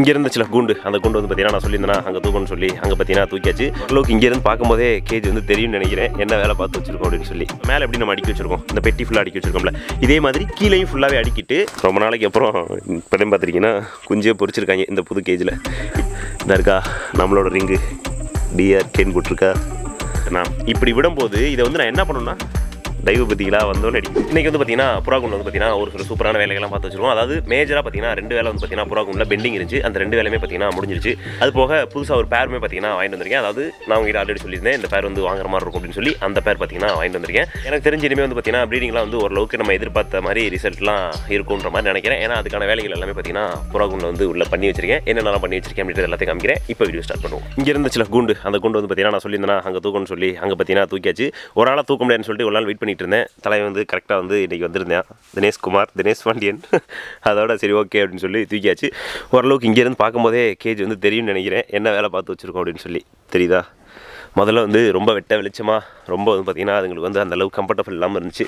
இங்கே இருந்துச்சுல குண்டு அந்த குண்டு வந்து பார்த்தீங்கன்னா நான் சொல்லியிருந்தேன் அங்கே தூக்கணும்னு சொல்லி அங்கே பார்த்தீங்கன்னா தூக்கியாச்சு. அளவுக்கு இங்கேருந்து பார்க்கும்போதே கேஜ் வந்து தெரியும்னு நினைக்கிறேன். என்ன வேலை பார்த்து வச்சிருக்கோம் அப்படின்னு சொல்லி. மேலே எப்படி நம்ம அடிக்க வச்சிருக்கோம்? இந்த பெட்டி ஃபுல்லாக அடிக்க வச்சிருக்கோம்ல. இதே மாதிரி கீழேயும் ஃபுல்லாகவே அடிக்கிட்டு ரொம்ப நாளைக்கு அப்புறம் இப்போதையும் பார்த்துருக்கீங்கன்னா குஞ்சே பொறிச்சிருக்காங்க இந்த புது கேஜில் இதாக இருக்கா? நம்மளோட ரிங்கு டிஆர் கேன் போட்டிருக்கா. நான் இப்படி விடும்போது இதை வந்து நான் என்ன பண்ணணும்னா தெய்வபதிகளாக பத்திகளா வந்தோன்னு அடி வந்து பார்த்தீங்கன்னா புறாகுண்ட் வந்து பார்த்தீங்கன்னா ஒரு சில சூப்பரான வேலைகள்லாம் பார்த்து வச்சிருவோம். அதாவது மேஜராக பார்த்தீங்கன்னா ரெண்டு வேலை வந்து பார்த்தீங்கன்னா புறாகுண்டில் பெண்டிங் இருந்துச்சு. அந்த ரெண்டு வேலையுமே பார்த்தீங்கன்னா முடிஞ்சிருச்சு. அது போக புதுசாக ஒரு பேருமே பார்த்தீங்கன்னா வாங்கிட்டு வந்திருக்கேன். அதாவது நான் உங்ககிட்ட ஆல்ரெடி சொல்லியிருந்தேன் இந்த பேர் வந்து வாங்குற மாதிரி இருக்கும் அப்படின்னு சொல்லி அந்த பேர் பார்த்தீங்கன்னா வாங்கிட்டு வந்திருக்கேன். எனக்கு தெரிஞ்ச இனிமேல் வந்து பார்த்தீங்கன்னா ப்ரீடிங்லாம் வந்து ஓரளவுக்கு நம்ம எதிர்பார்த்த மாதிரி ரிசல்ட்லாம் இருக்குன்ற மாதிரி நினைக்கிறேன். ஏன்னா அதுக்கான வேலைகள் எல்லாமே பார்த்தீங்கன்னா புறாகுண்டில் வந்து உள்ள பண்ணி வச்சிருக்கேன். என்னென்னலாம் பண்ணி வச்சிருக்கேன் அப்படின்றது எல்லாத்தையும் காமிக்கிறேன். இப்போ வீடியோ ஸ்டார்ட் பண்ணுவோம். இங்கே இருந்த சில கூண்டு அந்த கூண்டு வந்து பார்த்தீங்கன்னா நான் சொல்லியிருந்தேன் அங்கே தூக்கணும்னு சொல்லி அங்கே பார்த்தீங்கன்னா தூக்கியாச்சு. ஒரு நாளாக தூக்க முடியாதுன்னு சொல்லிட்டு ஒரு நாள் வெயிட் பண்ணிட்டு இருந்தேன் தலைவன் வந்து கரெக்டாக வந்து இன்றைக்கி வந்திருந்தேன். தினேஷ் குமார் தினேஷ் பாண்டியன். அதோட சரி ஓகே அப்படின்னு சொல்லி தூக்கியாச்சு. ஓரளவுக்கு இங்கேருந்து பார்க்கும்போதே கேஜ் வந்து தெரியும்னு நினைக்கிறேன். என்ன வேலை பார்த்து வச்சுருக்கோம் அப்படின்னு சொல்லி. தெரியுதா? முதல்ல வந்து ரொம்ப வெட்ட வெளிச்சமாக ரொம்ப வந்து பார்த்திங்கன்னா அதுங்களுக்கு வந்து அந்த அளவுக்கு கம்ஃபர்டபுள் இல்லாமல் இருந்துச்சு.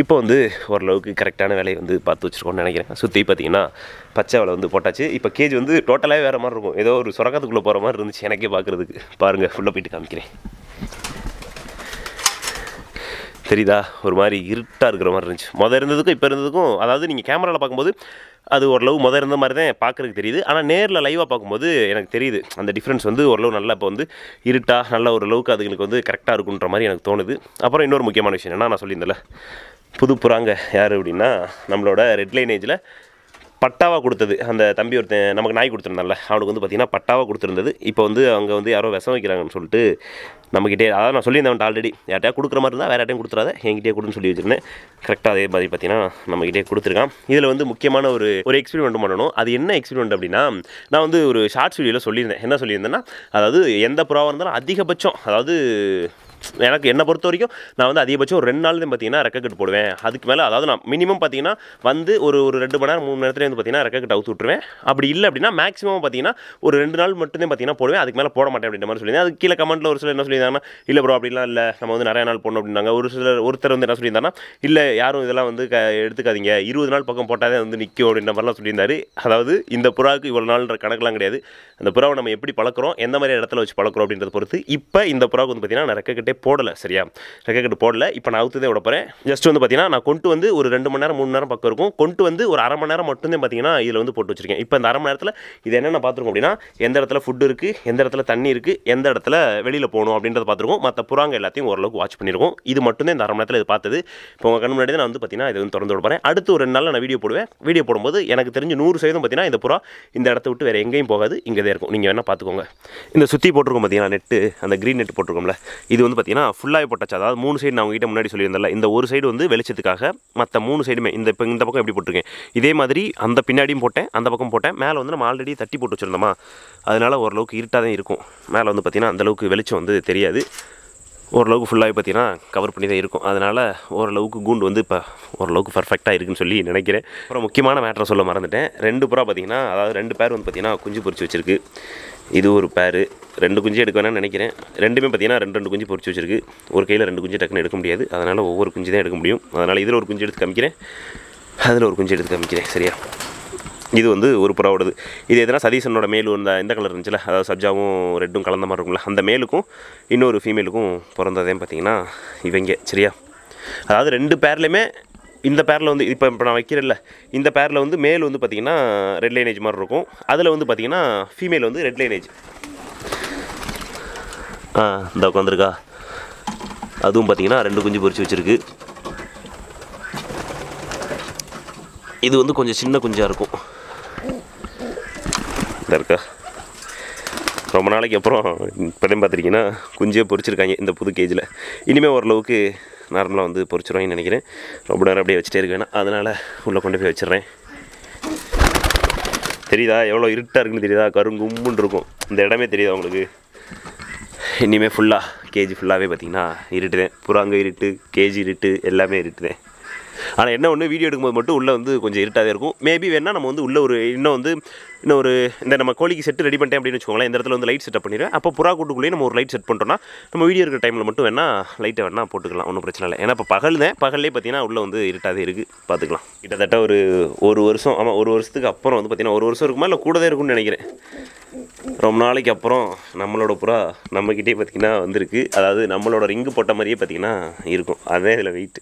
இப்போ வந்து ஓரளவுக்கு கரெக்டான வேலையை வந்து பார்த்து வச்சுருக்கோம்னு நினைக்கிறேன். சுற்றி பார்த்தீங்கன்னா பச்சை வேலை வந்து போட்டாச்சு. இப்போ கேஜ் வந்து டோட்டலாகவே வேறு மாதிரி இருக்கும். ஏதோ ஒரு சுரங்கத்துக்குள்ளே போகிற மாதிரி இருந்துச்சு எனக்கே பார்க்குறதுக்கு. பாருங்கள் ஃபுல்லாக போயிட்டு காமிக்கிறேன். தெரியுதா? ஒரு மாதிரி இருட்டாக இருக்கிற மாதிரி இருந்துச்சு. மொதல் இருந்ததுக்கும் இப்போ இருந்ததுக்கும் அதாவது நீங்கள் கேமராவில் பார்க்கும்போது அது ஓரளவு மொதல் இருந்த மாதிரி தான் பார்க்குறதுக்கு தெரியுது. ஆனால் நேரில் லைவாக பார்க்கும்போது எனக்கு தெரியுது அந்த டிஃப்ரென்ஸ் வந்து ஓரளவு நல்லா இப்போ வந்து இருட்டாக நல்ல ஓரளவுக்கு அதுங்களுக்கு வந்து கரெக்டாக இருக்குன்ற மாதிரி எனக்கு தோணுது. அப்புறம் இன்னொரு முக்கியமான விஷயம் என்ன நான் சொல்லியிருந்தேன்ல புது புறாங்க யார் அப்படின்னா நம்மளோட ரெட் ஏஜில் பட்டாவாக கொடுத்தது. அந்த தம்பி ஒருத்தன் நமக்கு நாய் கொடுத்துருந்தான்ல அவனுக்கு வந்து பார்த்தீங்கன்னா பட்டாவாக கொடுத்துருந்தது. இப்போ வந்து அங்கே வந்து யாரோ விஷம் வைக்கிறாங்கன்னு சொல்லிட்டு நம்மக்கிட்டே அதாவது நான் சொல்லியிருந்தேன் ஆல்ரெடி யார்ட்டையா கொடுக்குற மாதிரி இருந்தால் வேறு யார்ட்டையும் கொடுத்துறாத என்கிட்டே கொடுன்னு சொல்லி வச்சிருந்தேன். கரெக்டாக அதே மாதிரி பார்த்தீங்கன்னா நம்மக்கிட்டே கொடுத்துருக்கான். இதில் வந்து முக்கியமான ஒரு ஒரு எக்ஸ்பெரிமெண்ட் பண்ணணும். அது என்ன எக்ஸ்பெரிமெண்ட் அப்படின்னா நான் வந்து ஒரு ஷார்ட்ஸ் வீடியோவில் சொல்லியிருந்தேன். என்ன சொல்லியிருந்தேன்னா அதாவது எந்த புறாவாக இருந்தாலும் அதிகபட்சம் அதாவது எனக்கு என்னை பொறுத்த வரைக்கும் நான் வந்து அதிகபட்சம் ஒரு ரெண்டு நாள் பார்த்தீங்கன்னா ரெக்கெட் போடுவேன். அதுக்கு மேலே அதாவது நான் மினிமம் பார்த்தீங்கன்னா வந்து ஒரு ஒரு ரெண்டு மணி நேரம் மூணு மணி நேரத்துல வந்து பார்த்தீங்கன்னா ரெக்கெட் அவுத்து விட்டுருவேன். அப்படி இல்லை அப்படின்னா மேக்ஸிமம் பார்த்தீங்கன்னா ஒரு ரெண்டு நாள் மட்டும் தான் பார்த்தீங்கன்னா போடுவேன். அதுக்கு மேலே போட மாட்டேன் அப்படின்ற மாதிரி சொல்லியிருந்தேன். அது கீழே கமெண்ட்டில் ஒரு சிலர் என்ன சொல்லியிருந்தாங்கன்னா இல்லை ப்ரோ அப்படிலாம் இல்லை. நம்ம வந்து நிறைய நாள் போடணும் அப்படின்னாங்க. ஒரு சிலர் ஒருத்தர் வந்து என்ன சொல்லியிருந்தாங்கன்னா இல்லை யாரும் இதெல்லாம் வந்து க எடுத்துக்காதீங்க. இருபது நாள் பக்கம் போட்டாலே வந்து நிற்கும் அப்படின்ற மாதிரிலாம் சொல்லியிருந்தாரு. அதாவது இந்த புறாவுக்கு இவ்வளோ நாள்ன்ற கணக்கெலாம் கிடையாது. அந்த புறாவை நம்ம எப்படி பழக்கிறோம் எந்த மாதிரி இடத்துல வச்சு பழக்கிறோம் அப்படின்றத பொறுத்து இப்போ இந்த புறாவுக்கு வந்து பார்த்தீங்கன்னா நான் ரெக்கெட்டே போடலை சரியா? ரெக்கார்டு போடல. இப்போ நான் அவுத்து விட போகிறேன் ஜஸ்ட் வந்து பார்த்தீங்கன்னா நான் கொண்டு வந்து ஒரு ரெண்டு மணி நேரம் மூணு நேரம் பக்கம் இருக்கும். கொண்டு வந்து ஒரு அரை மணி நேரம் மட்டும்தான் பார்த்தீங்கன்னா இதில் வந்து போட்டு வச்சிருக்கேன். இப்போ இந்த அரை மணி நேரத்தில் இது என்னென்ன பார்த்துருக்கோம் அப்படின்னா எந்த இடத்துல ஃபுட்டு இருக்குது எந்த இடத்துல தண்ணி இருக்குது எந்த இடத்துல வெளியில் போகணும் அப்படின்றத பார்த்துருக்கோம் மற்ற புறாங்க எல்லாத்தையும் ஓரளவுக்கு வாட்ச் பண்ணியிருக்கோம் இது மட்டும்தான் இந்த அரை மணி நேரத்தில் இது பார்த்தது இப்போ உங்கள் கண் முன்னாடி தான் நான் வந்து பார்த்தீங்கன்னா இது வந்து திறந்து விட போகிறேன் அடுத்து ஒரு ரெண்டு நாளில் நான் வீடியோ போடுவேன். வீடியோ போடும்போது எனக்கு தெரிஞ்சு நூறு சதவீதம் பார்த்தீங்கன்னா இந்த புறா இந்த இடத்த விட்டு வேறு எங்கேயும் போகாது. இங்கே தான் இருக்கும். நீங்கள் வேணால் பார்த்துக்கோங்க இந்த சுற்றி போட்டிருக்கோம் பார்த்தீங்கன்னா நெட்டு அந்த க்ரீன் நெட் போட்டிருக்கோம்ல இது வந்து பார்த்தீங்கன்னா ஃபுல்லாக போட்டாச்சு. அதாவது மூணு சைடு நான் உங்ககிட்ட முன்னாடி சொல்லியிருந்தேன்ல இந்த ஒரு சைடு வந்து வெளிச்சத்துக்காக மற்ற மூணு சைடுமே இந்த இப்போ இந்த பக்கம் எப்படி போட்டிருக்கேன்? இதே மாதிரி அந்த பின்னாடியும் போட்டேன் அந்த பக்கம் போட்டேன். மேலே வந்து நம்ம ஆல்ரெடி தட்டி போட்டு வச்சுருந்தோமா? அதனால் ஓரளவுக்கு இருட்டாக தான் இருக்கும். மேலே வந்து பார்த்திங்கன்னா அந்தளவுக்கு வெளிச்சம் வந்து தெரியாது. ஓரளவுக்கு ஃபுல்லாகவே பார்த்தீங்கன்னா கவர் பண்ணி தான் இருக்கும். அதனால் ஓரளவுக்கு கூண்டு வந்து இப்போ ஓரளவுக்கு பர்ஃபெக்டாக இருக்குன்னு சொல்லி நினைக்கிறேன். அப்புறம் முக்கியமான மேட்ரை சொல்ல மறந்துட்டேன். ரெண்டு புறா பார்த்தீங்கன்னா அதாவது ரெண்டு பேர் வந்து பார்த்தீங்கன்னா குஞ்சு பொறிச்சு வச்சிருக்கு. இது ஒரு பேர் ரெண்டு குஞ்சு எடுக்க வேணாம்னு நினைக்கிறேன். ரெண்டுமே பார்த்தீங்கன்னா ரெண்டு ரெண்டு குஞ்சு பொறிச்சு வச்சிருக்கு. ஒரு கையில் ரெண்டு குஞ்சு டக்குன்னு எடுக்க முடியாது. அதனால் ஒவ்வொரு குஞ்சு தான் எடுக்க முடியும். அதனால் இதில் ஒரு குஞ்சு எடுத்து காமிக்கிறேன். அதில் ஒரு குஞ்சு எடுத்து காமிக்கிறேன். சரியா? இது வந்து ஒரு புறாவோடது. இது எதுனா சதீசனோட மேலு இந்த இந்த கலர் இருந்துச்சுல? அதாவது சப்ஜாவும் ரெட்டும் கலந்த மாதிரி இருக்கும்ல. அந்த மேலுக்கும் இன்னொரு ஃபீமேலுக்கும் பிறந்ததே பார்த்தீங்கன்னா இவங்க சரியா? அதாவது ரெண்டு பேர்லையுமே இந்த பேரில் வந்து இப்போ இப்போ நான் வைக்கிறேன்ல இந்த பேரில் வந்து மேல் வந்து பார்த்திங்கன்னா ரெட் லைனேஜ் மாதிரி இருக்கும். அதில் வந்து பார்த்திங்கன்னா ஃபீமேல் வந்து ரெட் லைனேஜ் ஆ இந்த உட்காந்துருக்கா? அதுவும் பார்த்திங்கன்னா ரெண்டு குஞ்சு பொறிச்சு வச்சுருக்கு. இது வந்து கொஞ்சம் சின்ன குஞ்சாக இருக்கும். இந்த இருக்கா? ரொம்ப நாளைக்கு அப்புறம் இப்போதையும் பார்த்துருக்கீங்கன்னா குஞ்சே பொரிச்சிருக்காங்க இந்த புது கேஜில் இனிமேல் ஓரளவுக்கு நார்மலாக வந்து பொறிச்சிருவாங்கன்னு நினைக்கிறேன். ரொம்ப நேரம் அப்படியே வச்சுட்டே இருக்க வேணாம். அதனால் உள்ளே கொண்டு போய் வச்சிடுறேன். தெரியுதா? எவ்வளோ இருட்டாக இருக்குன்னு தெரியுதா? கருங்கும்முன்னு இருக்கும். இந்த இடமே தெரியுதா உங்களுக்கு? இனிமேல் ஃபுல்லாக கேஜி ஃபுல்லாகவே பார்த்தீங்கன்னா இருட்டுதேன் புறாங்க இருட்டு கேஜி இருட்டு எல்லாமே இருட்டுதேன் ஆனால் என்ன ஒன்று வீடியோ எடுக்கும்போது மட்டும் உள்ளே வந்து கொஞ்சம் இருட்டாகவே இருக்கும். மேபி வேணால் நம்ம வந்து உள்ளே ஒரு இன்னும் வந்து இன்னும் ஒரு இந்த நம்ம கோழிக்கு செட்டு ரெடி பண்ணிட்டேன் அப்படின்னு வச்சுக்கோங்களேன் இந்த இடத்துல வந்து லைட் செட்டப் பண்ணிடுவேன். அப்போ புறா கூட்டுக்குள்ளேயே நம்ம ஒரு லைட் செட் பண்ணிட்டோம்னா நம்ம வீடியோ இருக்கிற டைமில் மட்டும் வேணால் லைட்டை வேணால் போட்டுக்கலாம் ஒன்றும் பிரச்சனை இல்லை. ஏன்னா இப்போ பகல் தான் பகல்லே பார்த்தீங்கன்னா உள்ளே வந்து இருட்டாகவே இருக்குது பார்த்துக்கலாம் கிட்டத்தட்ட ஒரு ஒரு வருஷம் ஆமாம் ஒரு வருஷத்துக்கு அப்புறம் வந்து பார்த்திங்கன்னா ஒரு வருஷம் இருக்குமா இல்லை கூட இருக்கும்னு நினைக்கிறேன். ரொம்ப நாளைக்கு அப்புறம் நம்மளோட புறா நம்மக்கிட்டே பார்த்திங்கன்னா வந்திருக்கு. அதாவது நம்மளோட ரிங்கு போட்ட மாதிரியே பார்த்திங்கன்னா இருக்கும். அதே இதில் வெயிட்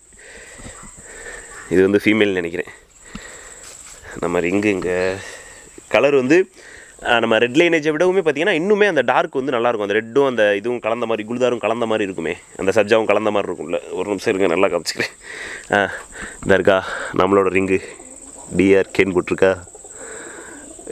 இது வந்து ஃபீமேல் நினைக்கிறேன். நம்ம ரிங்கு இங்கே கலர் வந்து நம்ம ரெட் லைனேஜை விடவுமே பார்த்தீங்கன்னா இன்னுமே அந்த டார்க் வந்து நல்லாயிருக்கும் அந்த ரெட்டும் அந்த இதுவும் கலந்த மாதிரி குல்தாரும் கலந்த மாதிரி இருக்குமே. அந்த சஜ்ஜாவும் கலந்த மாதிரி இருக்கும்ல. ஒரு நிமிஷம் இருங்க நல்லா காமிச்சிக்கிறேன் ஆ இந்த இருக்கா நம்மளோட ரிங்கு டிஆர் கேன் போட்டிருக்கா.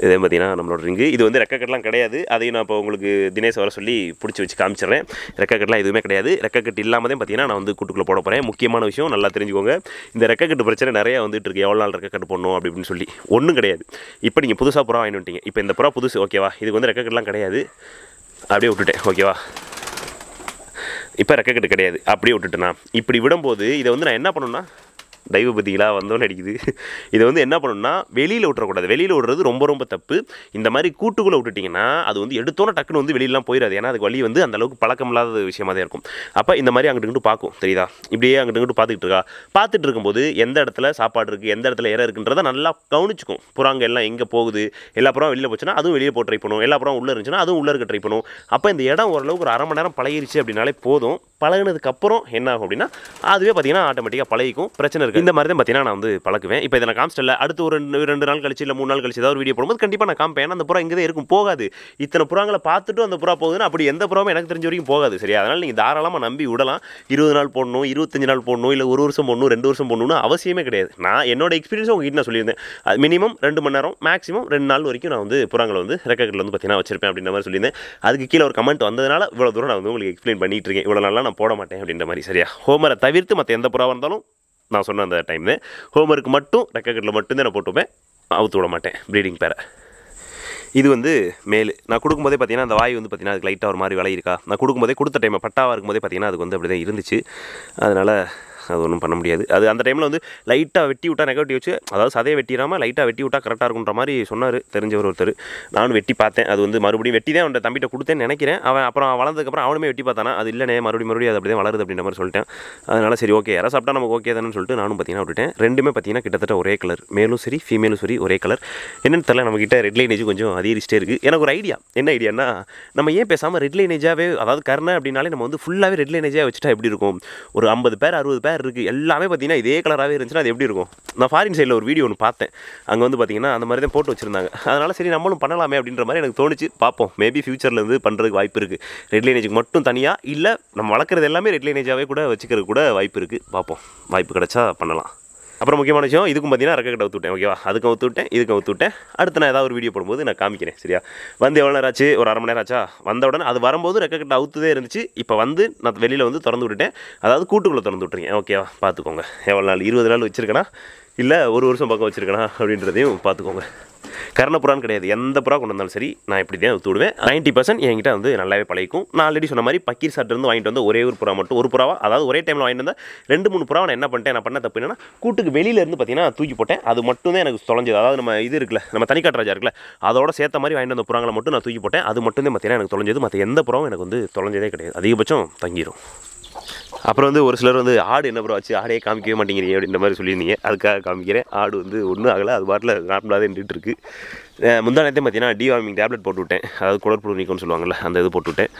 இதே பார்த்தீங்கன்னா நம்மளோட ரிங்கு இது வந்து ரெக்கக்கட்லாம் கிடையாது. அதையும் நான் இப்போ உங்களுக்கு தினேஷ் வர சொல்லி பிடிச்சி வச்சு காமிச்சிடுறேன். ரெக்கக்கட்லாம் எதுவுமே கிடையாது. ரெக்கக்கட்டு இல்லாமதே பார்த்தீங்கன்னா நான் வந்து கூட்டுக்குள்ளே போட போகிறேன் முக்கியமான விஷயம் நல்லா தெரிஞ்சுக்கோங்க. இந்த ரெக்கக்கட்டு பிரச்சனை நிறையா வந்துட்டு இருக்கு. எவ்வளோ நாள் ரெக்கக்கட்டு போடணும் அப்படின்னு சொல்லி. ஒன்றும் கிடையாது. இப்போ நீங்கள் புதுசாக புறா வாங்கிட்டு இப்போ இந்த புறா புதுசு. ஓகேவா இதுக்கு வந்து ரெக்கக்கட்டுலாம் கிடையாது. அப்படியே விட்டுட்டேன். ஓகேவா இப்போ ரெக்கக்கட்டு கிடையாது. அப்படியே விட்டுட்டேண்ணா இப்படி விடும்போது இதை வந்து நான் என்ன பண்ணணும்னா தெய்வ பத்திகளா வந்தோன்னு அடிக்குது. இதை வந்து என்ன பண்ணணும்னா வெளியில் விட்டுறக்கூடாது வெளியில் விடுறது ரொம்ப ரொம்ப தப்பு. இந்த மாதிரி கூட்டுக்குள்ளே விட்டுட்டிங்கன்னா அது வந்து எடுத்தோன்னே டக்குன்னு வந்து வெளியிலாம் போயிடாது ஏன்னா அதுக்கு வழி வந்து அந்தளவுக்கு பழக்கம் இல்லாத விஷயமா தான் இருக்கும். அப்போ இந்த மாதிரி அங்கிட்டு பார்க்கும் தெரியுதா? இப்படியே அங்கிட்டு இங்கிட்டு பார்த்துக்கிட்டு இருக்கா? பார்த்துட்டு இருக்கும்போது எந்த இடத்துல சாப்பாடு இருக்குது எந்த இடத்துல இறை இருக்குன்றதை நல்லா கவனிச்சுக்கும். புறாங்க எல்லாம் எங்கே போகுது எல்லா புறம் வெளியில் போச்சுன்னா அதுவும் வெளியே போட்டு ட்ரை பண்ணும். எல்லா புறம் உள்ளே இருந்துச்சுன்னா அதுவும் உள்ளே இருக்க ட்ரை பண்ணும். அப்போ இந்த இடம் ஓரளவுக்கு ஒரு அரை மணி நேரம் பழகிருச்சு அப்படின்னாலே போதும். பழகினதுக்கப்புறம் என்ன ஆகும் அப்படின்னா அதுவே பார்த்தீங்கன்னா ஆட்டோமேட்டிக்காக பழகிக்கும். பிரச்சனை இருக்குது. இந்த மாதிரி தான் பார்த்தீங்கன்னா நான் வந்து பழக்குவேன். இப்போ இதை நான் காமிச்சிட்டல அடுத்து ஒரு ரெண்டு ரெண்டு நாள் கழிச்சு இல்லை மூணு நாள் கழிச்சு ஏதாவது ஒரு வீடியோ போடும்போது கண்டிப்பாக நான் காமிப்பேன். ஏன்னா அந்த புறா இங்கே இருக்கும் போகாது. இத்தனை புறாங்களை பார்த்துட்டு அந்த புறா போகுதுன்னா அப்படி எந்த புறாவும் எனக்கு தெரிஞ்ச வரைக்கும் போகாது சரியா? அதனால் நீங்கள் தாராளமாக நம்பி விடலாம். இருபது நாள் போடணும் இருபத்தஞ்சு நாள் போடணும் இல்லை ஒரு வருஷம் போடணும் ரெண்டு வருஷம் போடணும்னு அவசியமே கிடையாது. நான் என்னோட எக்ஸ்பீரியன்ஸும் உங்ககிட்ட நான் சொல்லியிருந்தேன். அது மினிமம் ரெண்டு மணி நேரம் மேக்ஸிமம் ரெண்டு நாள் வரைக்கும் நான் வந்து புறாங்களை வந்து ரெக்கார்டில் வந்து பார்த்தீங்கன்னா வச்சிருப்பேன் அப்படின்ற மாதிரி சொல்லியிருந்தேன். அதுக்கு கீழே ஒரு கமெண்ட் வந்ததுனால இவ்வளோ தூரம் நான் வந்து உங்களுக்கு எக்ஸ்பிளைன் பண்ணிட்டு இருக்கேன். இவ்வளோ நாளாக நான் போட மாட்டேன் அப்படின்ற மாதிரி சரியா? ஹோமரை தவிர்த்து மற்ற எந்த புறாவாக இருந்தாலும் நான் சொன்ன அந்த டைம் ஹோம்ஒர்க் மட்டும் ரெக்கெட்டில் மட்டும்தான் நான் போட்டுப்பேன். அவுத்து விட மாட்டேன். ப்ரீடிங் பேரை. இது வந்து மேல். நான் கொடுக்கும்போதே பார்த்தீங்கன்னா அந்த வாய் வந்து பார்த்தீங்கன்னா அதுக்கு லைட்டாக ஒரு மாதிரி விலை இருக்கா நான் கொடுக்கும்போதே கொடுத்த டைம் பட்டாவாக இருக்கும்போதே பார்த்தீங்கன்னா அதுக்கு வந்து அப்படி தான் இருந்துச்சு. அதனால் அது ஒன்றும் பண்ண முடியாது. அது அந்த டைமில் வந்து லைட்டாக வெட்டி விட்டா நெகட்டிவ் வச்சு அதாவது சதையை வெட்டிடாமல் லைட்டாக வெட்டி விட்டா கரெக்டாக இருக்குன்ற மாதிரி சொன்னார் தெரிஞ்சவர் ஒருத்தர். நானும் வெட்டி பார்த்தேன். அது வந்து மறுபடியும் வெட்டி தான் அவன் தம்பிகிட்ட கொடுத்தேன்னு நினைக்கிறேன். அவன் அப்புறம் வளர்ந்ததுக்கப்புறம் அவனுமே வெட்டி பார்த்தானா? அது இல்லைனே மறுபடியும் மறுபடியும் அது அப்படி தான் வளருது அப்படின்ற மாதிரி சொல்லிட்டேன். அதனால் சரி ஓகே யாராவது சாப்பிட்டா நமக்கு ஓகே தானே சொல்லிட்டு நானும் பார்த்தீங்கன்னா விட்டுட்டேன். ரெண்டுமே பார்த்தீங்கன்னா கிட்டத்தட்ட ஒரே கலர் மேலும் சரி ஃபீமேலும் சரி ஒரே கலர் என்னென்னு தெரியல நம்மக்கிட்ட ரெட் லைனேஜ் கொஞ்சம் அதிகரிச்சிட்டே இருக்குது எனக்கு ஒரு ஐடியா என்ன ஐடியானா நம்ம ஏன் பேசாமல் ரெட் லைனேஜாகவே அதாவது கருணை அப்படின்னாலே நம்ம வந்து ஃபுல்லாகவே ரெட் லைனேஜாக வச்சுட்டா எப்படி இருக்கும்? ஒரு ஐம்பது பேர் அறுபது பேர் இருக்குது எல்லாமே பார்த்தீங்கன்னா இதே கலராகவே இருந்துச்சுன்னா அது எப்படி இருக்கும்? நான் ஃபாரின் சைடில் ஒரு வீடியோ ஒன்று பார்த்தேன். அங்கே வந்து பார்த்தீங்கன்னா அந்த மாதிரி தான் போட்டு வச்சுருந்தாங்க. அதனால் சரி நம்மளும் பண்ணலாமே அப்படின்ற மாதிரி எனக்கு தோணுச்சு. பார்ப்போம். மேபி ஃபியூச்சரில் வந்து பண்ணுறதுக்கு வாய்ப்பு இருக்குது ரெட் லைனேஜுக்கு மட்டும் தனியாக இல்லை நம்ம வளர்க்குறது எல்லாமே ரெட் லைனேஜாகவே கூட வச்சுக்கிறதுக்கு கூட வாய்ப்பு இருக்குது பார்ப்போம். வாய்ப்பு கிடைச்சா பண்ணலாம். அப்புறம் முக்கியமான விஷயம் இதுக்கும் பார்த்தீங்கன்னா ரெக்க கட்ட ஊற்றுட்டேன் ஓகேவா அதுக்கும் ஊற்றுட்டேன் இதுக்கும் ஊற்று அடுத்து நான் ஏதாவது ஒரு வீடியோ போடும்போது நான் காமிக்கிறேன் சரியா? வந்து எவ்வளோ நேரம் ஆச்சு? ஒரு அரை மணி நேரம் ஆச்சா? வந்த உடனே அது வரும்போது ரெக்க கட்ட அவுத்துதே இருந்துச்சு. இப்போ வந்து நான் வெளியில் வந்து திறந்து விட்டுட்டேன். அதாவது கூட்டுக்குள்ளே திறந்து விட்டுருங்க ஓகேவா பார்த்துக்கோங்க எவ்வளோ நாள்? இருபது நாள் வச்சுருக்கேனா? இல்லை ஒரு வருஷம் பக்கம் வச்சுருக்கேனா? அப்படின்றதையும் பார்த்துக்கோங்க கர்ணப்புறான்னு கிடையாது. எந்த புறா கொண்டு வந்தாலும் சரி நான் இப்படி தான் தூடுவேன் விடுவேன். நைன்ட்டி பர்சன்ட் என்கிட்ட வந்து நல்லாவே பழகிக்கும். நான் ஆல்ரெடி சொன்ன மாதிரி பக்கீர் சாட் இருந்து வாங்கிட்டு வந்து ஒரே ஒரு புறா மட்டும் ஒரு புறாவா? அதாவது ஒரே டைமில் வாங்கிட்டு வந்தால் ரெண்டு மூணு புறாவை நான் என்ன பண்ணிட்டேன்? நான் பண்ண தப்பு என்னன்னா கூட்டுக்கு வெளியில இருந்து பார்த்தீங்கன்னா தூக்கி போட்டேன். அது மட்டும் தான் எனக்கு தொலைஞ்சது. அதாவது நம்ம இது இருக்குல்ல நம்ம தனிக்காட்டு ராஜா இருக்குல்ல அதோட சேர்த்த மாதிரி வாங்கிட்டு வந்த புறாங்களை மட்டும் நான் தூக்கி போட்டேன். அது மட்டும் தான் பார்த்தீங்கன்னா எனக்கு தொலைஞ்சது. மற்ற எந்த புறாவும் எனக்கு வந்து தொலைஞ்சதே கிடையாது. அதிகபட்சம் தங்கிடும் அப்புறம் வந்து ஒரு சிலர் வந்து ஆடு என்ன ப்ரோ ஆச்சு? ஆடே காமிக்கவே மாட்டேங்கிறீங்க அப்படின்ற மாதிரி சொல்லியிருந்தீங்க. அதுக்காக காமிக்கிறேன். ஆடு வந்து ஒன்றும் ஆகலை. அது பாட்டில் நார்மலாக தான் நின்றுட்டு இருக்கு. முந்தானத்தையும் முந்தா நேரத்தையும் பார்த்தீங்கன்னா டிவார்மிங் டேப்லெட் போட்டு விட்டேன் அதாவது குடற்புழு நீக்கம்னு சொல்லுவாங்கள்ல அந்த இது போட்டு விட்டேன்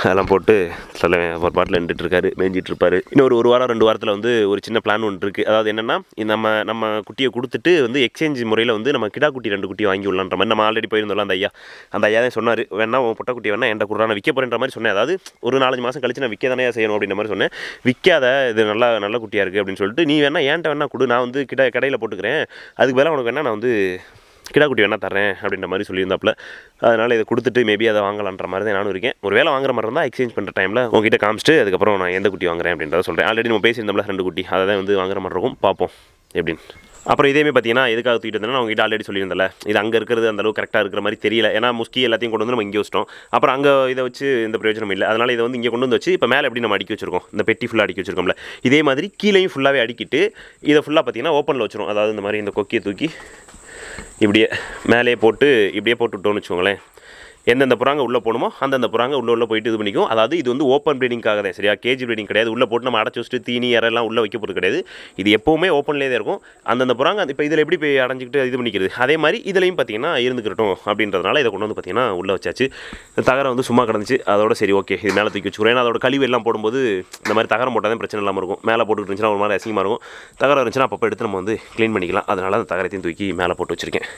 அதெல்லாம் போட்டு சொல்ல ஒரு பாட்டில் நின்றுட்டு இருக்காரு மேஞ்சிட்டு இருப்பார் இன்னும் ஒரு ஒரு வாரம் ரெண்டு வாரத்தில் வந்து ஒரு சின்ன பிளான் ஒன்று இருக்குது அதாவது என்னென்னா நம்ம நம்ம குட்டியை கொடுத்துட்டு வந்து எக்ஸ்சேஞ்ச் முறையில் வந்து நம்ம கிடா குட்டி ரெண்டு குட்டி வாங்கி விடலான்ற மாதிரி நம்ம ஆல்ரெடி போயிருந்தோம்ல அந்த ஐயா. அந்த ஐயா தான் சொன்னார். வேணா உன் பொட்டை குட்டி வேணா என்கிட்ட கொடுறா நான் விற்க போகிறேன்ற மாதிரி சொன்னேன். அதாவது ஒரு நாலஞ்சு மாதம் கழிச்சு நான் விற்க தானே செய்யணும் அப்படின்ற மாதிரி சொன்னேன். விற்காத இது நல்லா நல்ல குட்டியாக இருக்குது அப்படின்னு சொல்லிட்டு நீ வேணா ஏன்ட்ட வேணா கொடு நான் வந்து கிட கடையில் போட்டுக்கிறேன். அதுக்கு பதிலாக உனக்கு வேணா நான் வந்து கிடா குட்டி வேணால் தரேன் அப்படின்ற மாதிரி சொல்லியிருந்தாப்புல. அதனால் இதை கொடுத்துட்டு மேபி அதை வாங்கலான்ற மாதிரி தான் நானும் இருக்கேன். ஒரு வேலை வாங்குற மாதிரி இருந்தால் எக்ஸ்சேஞ்ச் பண்ணுற டைமில் உங்ககிட்ட காமிச்சிட்டு அதுக்கப்புறம் நான் எந்த குட்டி வாங்குறேன் அப்படின்றத சொல்கிறேன் ஆல்ரெடி நம்ம பேசியிருந்தோம்ல ரெண்டு குட்டி. அதை தான் வந்து வாங்குற மாதிரி இருக்கும். பார்ப்போம். எப்படின்னு. அப்புறம் இதேமே பார்த்தீங்கன்னா எதுக்காக தூக்கிட்டு வந்தேன்னா உங்ககிட்ட ஆல்ரெடி சொல்லியிருந்தல இது அங்கே இருக்கிறது அந்த அளவுக்கு கரெக்டாக இருக்கிற மாதிரி தெரியல. ஏன்னா முஸ்கி எல்லாத்தையும் கொண்டு வந்து நம்ம இங்கே வச்சிட்டோம். அப்புறம் அங்கே இதை வச்சு இந்த பிரயோஜனம் இல்லை. அதனால் இதை வந்து இங்கே கொண்டு வந்து வச்சு இப்போ மேலே எப்படி நம்ம அடுக்கி வச்சிருக்கோம்? இந்த பெட்டி ஃபுல்லாக அடுக்கி வச்சிருக்கோம்ல. இதே மாதிரி கீழேயும் ஃபுல்லாகவே அடிக்கிட்டு இதை ஃபுல்லாக பார்த்தீங்கன்னா ஓப்பனில் வச்சிரும். அதாவது இந்த மாதிரி இந்த கொக்கியை தூக்கி இப்படியே மேலேயே போட்டு இப்படியே போட்டு விட்டோம்னு வச்சுக்கோங்களேன். எந்தெந்த புறாங்க உள்ளே போகணுமோ அந்தந்த புறாங்க உள்ள உள்ள போயிட்டு இது பண்ணிக்கும். அதாவது இது வந்து ஓப்பன் ப்ரீடிங்காக தான் சரியா? கேஜி ப்ரீடிங் கிடையாது. உள்ளே போட்டு நம்ம அடைச்சி வச்சுட்டு தீனி இறெல்லாம் உள்ளே வைக்க போகிறது கிடையாது. இது எப்போவுமே ஓப்பன்லேயே தான் இருக்கும். அந்தந்த புறாங்க இப்போ இதில் எப்படி போய் அடைஞ்சிக்கிட்டு இது பண்ணிக்கிறது? அதே மாதிரி இதுலையும் பார்த்தீங்கன்னா இருந்துக்கிட்டோம் அப்படின்றதுனால இதை கொண்டு வந்து பார்த்தீங்கன்னா உள்ளே வச்சாச்சு. தகரம் வந்து சும்மா கிடந்துச்சு. அதோட சரி ஓகே இது மேலே தூக்கி வச்சுக்கிறோம். ஏன்னா அதோட கழிவு எல்லாம் போடும்போது இந்த மாதிரி தகரம் போட்டால் தான் பிரச்சனை இல்லாமல் இருக்கும். மேலே போட்டுக்கிட்டு இருந்துச்சுன்னா ஒரு மாதிரி அசிங்கமாக இருக்கும். தகரம் இருந்துச்சுன்னா அப்பப்போ எடுத்து நம்ம வந்து க்ளீன் பண்ணிக்கலாம். அதனால் அந்த தகரத்தையும் தூக்கி மேலே போட்டு வச்சுருக்கேன்.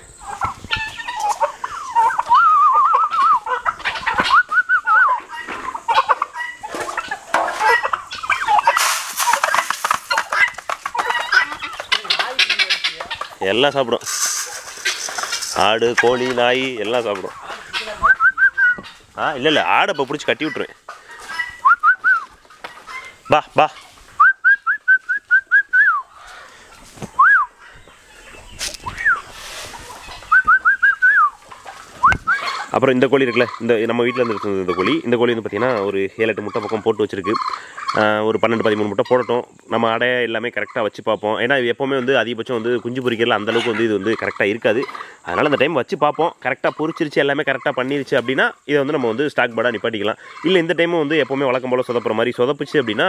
எல்லாம் சாப்பிடும். ஆடு கோழி நாய் எல்லாம் சாப்பிடும். ஆ இல்லை இல்லை ஆடை இப்போ பிடிச்சி கட்டி விட்ருவேன் பா பா அப்புறம் இந்த கோழி இருக்குல்ல இந்த நம்ம வீட்டில் இருந்து இருக்கிறது இந்த கோழி. இந்த கோழி வந்து பார்த்திங்கன்னா ஒரு ஏழு எட்டு முட்டை பக்கம் போட்டு வச்சிருக்கு. ஒரு பன்னெண்டு பதிமூணு முட்டை போடட்டும். நம்ம அடைய எல்லாமே கரெக்டாக வச்சு பார்ப்போம். ஏன்னா இது எப்போவுமே வந்து அதிகபட்சம் வந்து குஞ்சு பொறிக்கிறதுல அந்தளவுக்கு வந்து இது வந்து கரெக்டாக இருக்காது. அதனால் அந்த டைம் வச்சு பார்ப்போம். கரெக்டாக பொரிச்சிருச்சு எல்லாமே கரெக்டாக பண்ணிருச்சு அப்படின்னா இதை வந்து நம்ம வந்து ஸ்டாக் பேர்டாக நிப்பாட்டிக்கலாம். இல்லை இந்த டைமும் வந்து எப்போவுமே வழக்கம் போல் சொதப்புற மாதிரி சொதப்புச்சு அப்படின்னா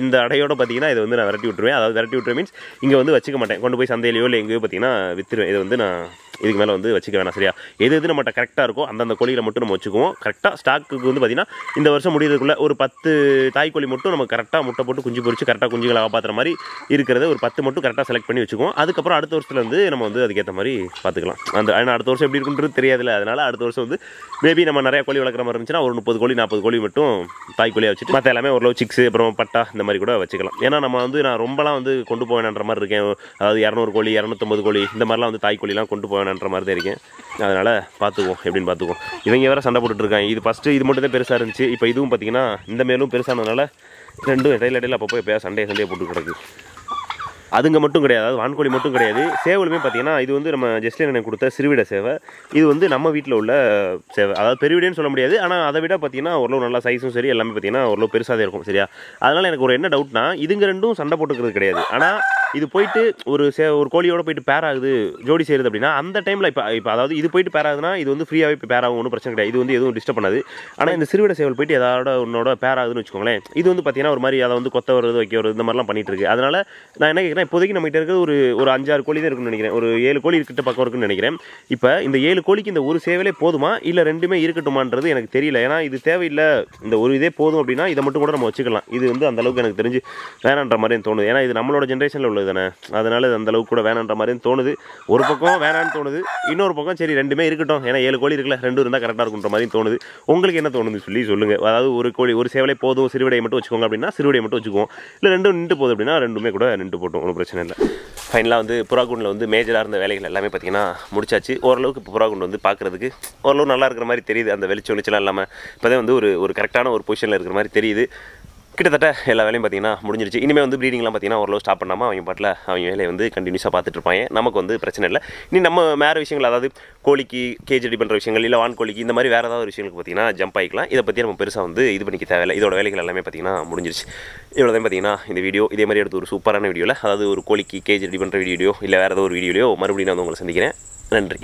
இந்த அடையோட பார்த்தீங்கன்னா இதை வந்து நான் விரட்டி விட்டுருவேன். அதாவது விரட்டி விட்டுருவேன் மீன்ஸ் இங்கே வந்து வச்சுக்க மாட்டேன். கொண்டு போய் சந்தையிலையோ இல்லை எங்கேயோ பார்த்தீங்கன்னா வித்துருவேன். இதை வந்து நான் இதுக்கு மேலே வந்து வச்சுக்க வேணாம். சரியா? எது எது நம்மகிட்ட கரெக்டாக இருக்கோ அந்தந்த கோழியில் மட்டும் நம்ம வச்சுக்குவோம். கரெக்டாக ஸ்டாக்குக்கு வந்து பார்த்திங்கன்னா இந்த வருஷம் முடியறதுக்குள்ளே ஒரு பத்து தாய்க்கோழி மட்டும் நம்ம கரெக்டாக முட்டை போட்டு குஞ்சு பொறிச்சு கரெக்டாக குஞ்சுகளை காப்பாற்றுற மாதிரி இருக்கிறத ஒரு பத்து மட்டும் கரெக்டாக செலக்ட் பண்ணி வச்சுக்குவோம். அதுக்கப்புறம் அடுத்த வருஷத்துல வந்து நம்ம வந்து அதுக்கேற்ற மாதிரி பார்த்துக்கலாம் அந்த ஏன்னா அடுத்த வருஷம் எப்படி இருக்குன்றது தெரியாதுல்ல. அதனால் அடுத்த வருஷம் வந்து மேபி நம்ம நிறைய கோழி வளர்க்குற மாதிரி இருந்துச்சுன்னா ஒரு முப்பது கோழி நாற்பது கோழி மட்டும் தாய் கோழியாக வச்சுட்டு மற்ற எல்லாமே ஓரளவு சிக்ஸ் அப்புறம் பட்டா இந்த மாதிரி கூட வச்சுக்கலாம். ஏன்னா நம்ம வந்து நான் ரொம்பலாம் வந்து கொண்டு போவேன்ற மாதிரி இருக்கேன். அதாவது இரநூறு கோழி இரநூத்தம்பது கோழி இந்த மாதிரிலாம் வந்து தாய் கோழிலாம் கொண்டு போவேன்ற மாதிரி தான் இருக்கேன். அதனால் பார்த்துக்குவோம் எப்படின்னு பார்த்துக்குவோம் இவங்க வேற சண்டை போட்டுட்டு இருக்காங்க. இது ஃபஸ்ட்டு இது மட்டும் தான் பெருசாக இருந்துச்சு. இப்போ இதுவும் பார்த்தீங்கன்னா இந்த மேலும் பெருசானதுனால ரெண்டும் இடையில இடையில அப்பப்போ எப்போ சண்டையை சண்டையை போட்டு கிடக்கு அதுங்க மட்டும் கிடையாது. அதாவது வான்கோழி மட்டும் கிடையாது. சேவலுமே பார்த்தீங்கன்னா இது வந்து நம்ம ஜெஸ்டின் எனக்கு கொடுத்த சிறுவிட சேவை. இது வந்து நம்ம வீட்டில் உள்ள சேவை. அதாவது பெருவிடன்னு சொல்ல முடியாது. ஆனால் அதை விட பார்த்தீங்கன்னா ஓரளவு நல்லா சைஸும் சரி எல்லாமே பார்த்தீங்கன்னா ஓரளவு பெருசாக இருக்கும். சரியா? அதனால் எனக்கு ஒரு என்ன டவுட்னா இதுங்க ரெண்டும் சண்டை போட்டுக்கிறது கிடையாது. ஆனால் இது போயிட்டு ஒரு சே ஒரு கோழியோட போயிட்டு பேர் ஆகுது ஜோடி செய்கிறது அப்படின்னா அந்த டைமில் இப்போ இப்போ அதாவது இது போயிட்டு பேர் ஆகுதுன்னா இது வந்து ஃப்ரீயாகவே இப்போ பேர் ஆகும் ஒன்றும் பிரச்சனை கிடையாது. இது வந்து எதுவும் டிஸ்டர்ப் பண்ணாது. ஆனால் இந்த சிறுவிட சேவல் போயிட்டு ஏதாவது உன்னோட பேர் ஆகுதுன்னு வச்சுக்கோங்களேன் இது வந்து பார்த்தீங்கன்னா ஒரு மாதிரி அதை வந்து கொத்த வருது வைக்க வருது இந்த மாதிரிலாம் பண்ணிட்டு இருக்கு. அதனால நான் என்ன கேட்குறேன் இப்போதைக்கு நம்மகிட்ட இருக்கிறது ஒரு ஒரு அஞ்சாறு கோழி தான் இருக்குன்னு நினைக்கிறேன். ஒரு ஏழு கோழி கிட்ட பக்கம் இருக்குன்னு நினைக்கிறேன். இப்போ இந்த ஏழு கோழிக்கு இந்த ஒரு சேவலே போதுமா? இல்லை ரெண்டுமே இருக்கட்டுமான்றது எனக்கு தெரியல. ஏன்னா இது தேவையில்லை. இந்த ஒரு இதே போதும் அப்படின்னா இதை மட்டும் கூட நம்ம வச்சுக்கலாம். இது வந்து அந்த அளவுக்கு எனக்கு தெரிஞ்சு வேணான்ற மாதிரி தோணுது. ஏன்னா இது நம்மளோட ஜென்ரேஷனில் உள்ளது தானே. அதனால் இது அந்த அளவுக்கு கூட வேணான்ற மாதிரி தோணுது. ஒரு பக்கம் வேணான்னு தோணுது. இன்னொரு பக்கம் சரி ரெண்டுமே இருக்கட்டும். ஏன்னா ஏழு கோழி இருக்குல்ல ரெண்டு இருந்தால் கரெக்டாக இருக்குன்ற மாதிரி தோணுது. உங்களுக்கு என்ன தோணுது சொல்லி சொல்லுங்கள் அதாவது ஒரு கோழி ஒரு சேவலே போதும். சிறுவிடையை மட்டும் வச்சுக்கோங்க அப்படின்னா சிறுவிடையை மட்டும் வச்சுக்குவோம். இல்லை ரெண்டும் நின்று போகுது அப்படின்னா ரெண்டுமே கூட நின்று போட்டோம். ஒன்றும் பிரச்சனை இல்லை. ஃபைனலாக வந்து புறாகுண்டில் வந்து மேஜராக இருந்த வேலைகள் எல்லாமே பார்த்தீங்கன்னா முடிச்சாச்சு. ஓரளவுக்கு இப்போ புறாகுண்டு வந்து பார்க்குறதுக்கு ஓரளவு நல்லா இருக்கிற மாதிரி தெரியுது. அந்த வெளிச்சம் வெளிச்சலாம் இல்லாமல் இப்போதான் வந்து ஒரு ஒரு கரெக்டான ஒரு பொசிஷனில் இருக்கிற மாதிரி தெரியுது. கிட்டத்தட்ட எல்லா வேலையும் பார்த்தீங்கன்னா முடிஞ்சிருச்சு. இனிமேல் வந்து ப்ரீடிங்லாம் பார்த்தீங்கன்னா ஓரளவு ஸ்டாப் பண்ணாமல் அவங்க பாட்டில் அவங்க வேலையை வந்து கண்டினியூஸாக பார்த்துட்டு இருப்பாங்க. நமக்கு வந்து பிரச்சனை இல்லை. இனி நம்ம வேறு விஷயங்கள் அதாவது கோழிக்கு கேஜ் ரெடி பண்ணுற விஷயங்கள் இல்லை வான் கோழிக்கு இந்த மாதிரி வேறு ஏதாவது ஒரு விஷயங்களுக்கு பார்த்தீங்கன்னா ஜம்ப் ஆகிக்கலாம். இதை பற்றி நம்ம பெருசாக வந்து இது பண்ணிக்க தேவையில்லை. இதோட வேலைகள் எல்லாமே பார்த்தீங்கன்னா முடிஞ்சிருச்சு. இவ்வளோ தான் பார்த்தீங்கன்னா இந்த வீடியோ இதே மாதிரி எடுத்து ஒரு சூப்பரான வீடியோவில் அதாவது ஒரு கோழிக்கு கேஜ் ரெடி பண்ணுற வீடியோ இல்லை வேறு ஏதோ ஒரு வீடியோலையோ மறுபடியும் நான் வந்து உங்களை சந்திக்கிறேன். நன்றி.